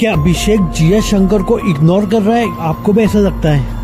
क्या अभिषेक जिया शंकर को इग्नोर कर रहा है? आपको भी ऐसा लगता है?